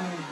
Mm.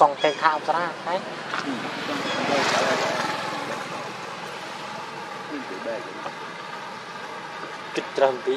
កង់តែខាអប្សរាហើយគិតត្រឹមទី